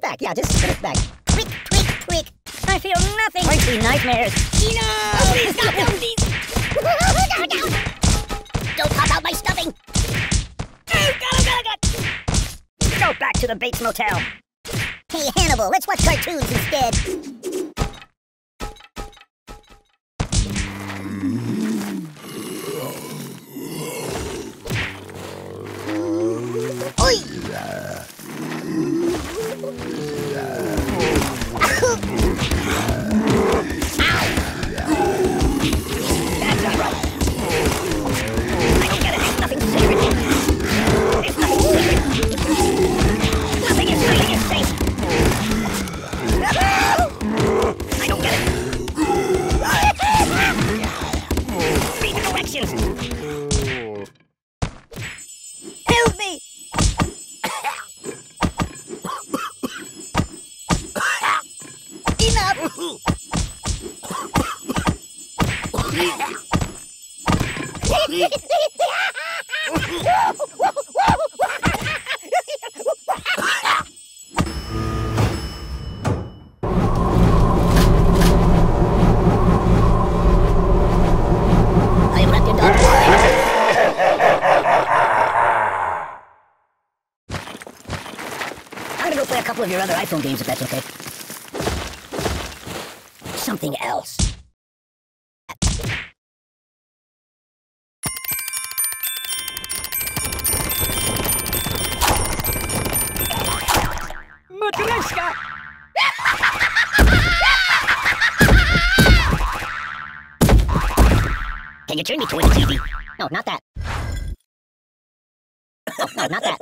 Back, yeah, just put it back. Quick, quick, quick. I feel nothing. Pointy nightmares. Enough! Oh, please, stop, no, please! Don't pop out my stuffing! Oh, God, oh, God, oh, God! Go back to the Bates Motel. Hey, Hannibal, let's watch cartoons instead. couple of your other iPhone games if that's okay. Something else. Matryoshka! Can you turn me to a TV? No, not that. Oh, no, not that.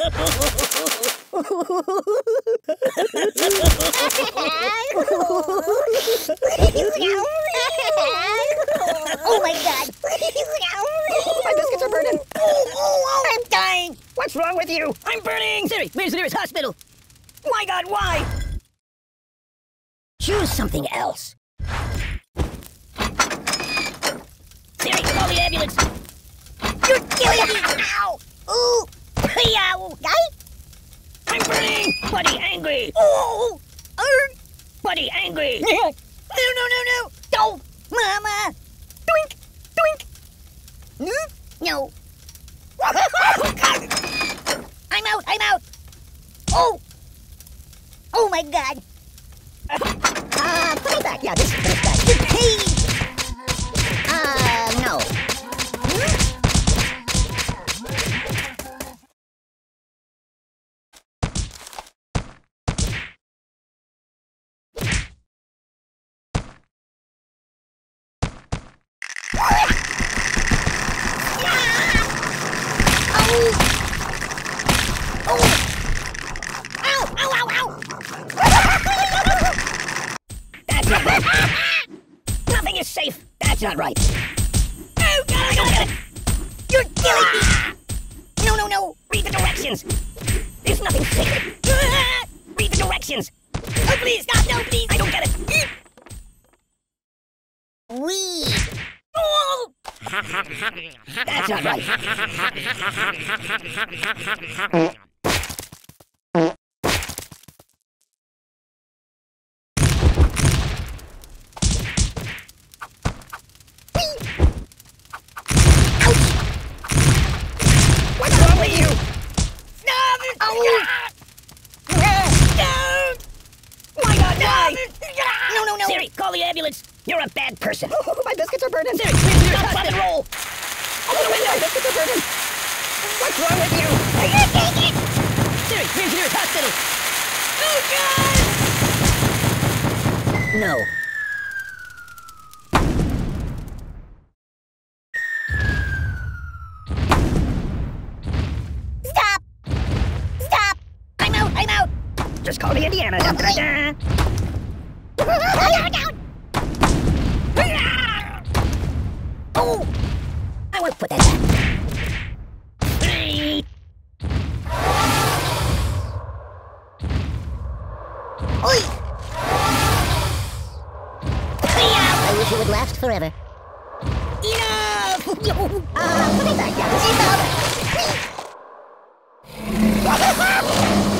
oh my god! My biscuits are burning. Oh, oh, oh. I'm dying! What's wrong with you? I'm burning! Siri, where's the nearest hospital? My god, why? Choose something else. Siri, call the ambulance. You're killing me! Ow! Ooh! Yow! I'm burning! Buddy, angry! Ooh! Er! Buddy, angry! No, no, no, no! Don't! Mama! Doink! Doink! Hmm? No. I'm out! I'm out! Oh! Oh my god! Uh, put it back. Yeah, just put it back. Hey! Uh, no. Safe. That's not right. Oh god, I don't get it! You're killing me! No, no, no! Read the directions. There's nothing sacred. Ah! Read the directions. Oh, please, stop! No, please! I don't get it. Weed! Oh! That's not right. What's wrong with you? Stop! Oh! No! My God, why? No, no, no! Siri, call the ambulance. You're a bad person. Oh, oh, oh, my biscuits are burning. Siri, please do stop and roll. The window. My biscuits are burning. What's wrong with you? Are you taking it? Siri, the nearest hospital? Oh god! No. Indiana. Dun, dun, dun. Oh! I won't put that back. Oi! I wish it would last forever. Enough! Uh, put it back down.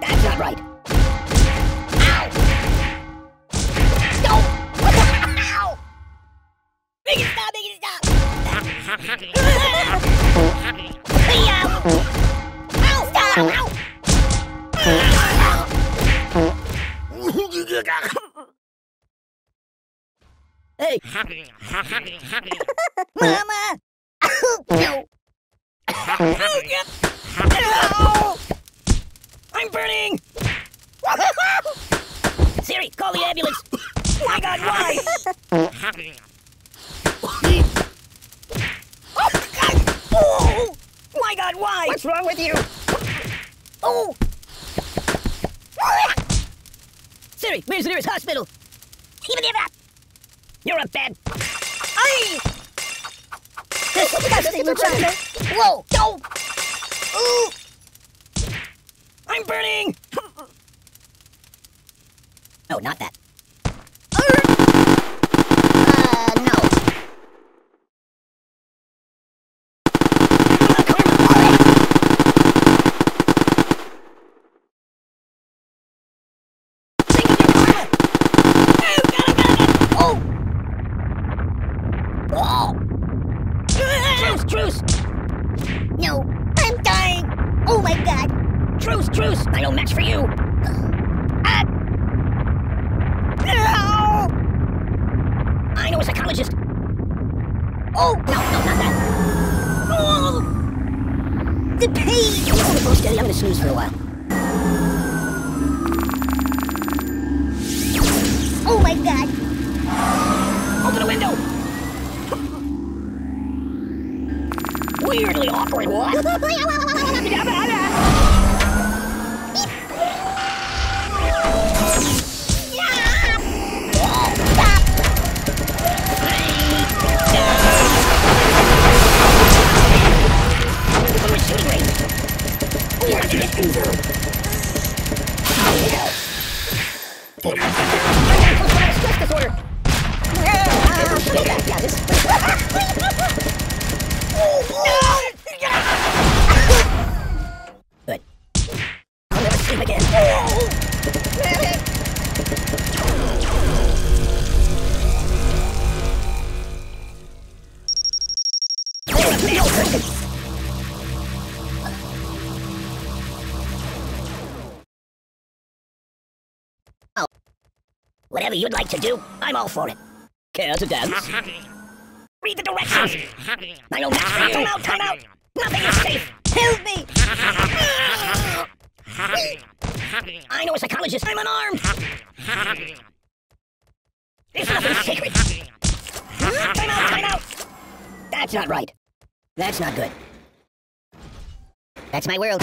That's not right. Ow! Make it stop! Make it stop! Hey! Mama! no! No! I'm burning! Siri, call the ambulance! My God, why? Oh, God! Oh! My God, why? What's wrong with you? Oh! Siri, where's the nearest hospital? Even if. You're a bad. Aye! Disgusting. Whoa! No! Ooh! I'm burning! No, not that. Uh, no. Think of your karma! Oh, got it, got it! Oh! Oh! Truce, truce! No. I'm dying. Oh my god. Truce, truce! I know match for you! Ah! No! I know a psychologist! Oh! No, no, not that! Oh! The pain. You hold it real steady, I'm gonna snooze for a while. Weirdly awkward, what? From Oh, whatever you'd like to do, I'm all for it. Care to dance? Read the directions. I know you. Time out, time out. Nothing is safe. Help me. I know a psychologist. I'm unarmed. There's nothing sacred. Time out, time out. That's not right. That's not good. That's my world.